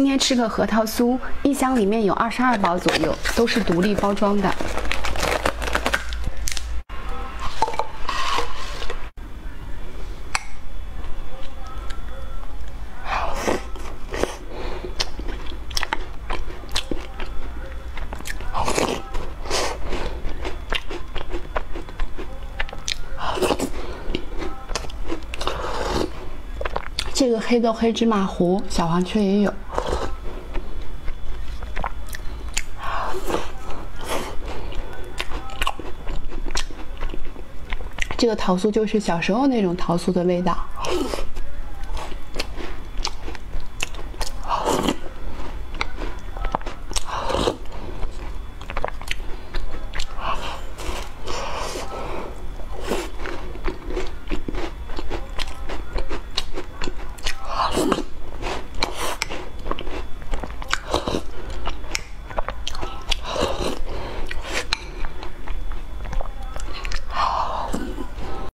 今天吃个核桃酥，一箱里面有二十二包左右，都是独立包装的。这个黑豆黑芝麻糊，小黄雀也有。这个桃酥就是小时候那种桃酥的味道。